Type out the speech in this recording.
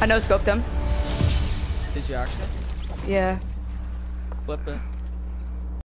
I no scoped him. Did you actually? Yeah. Flip it.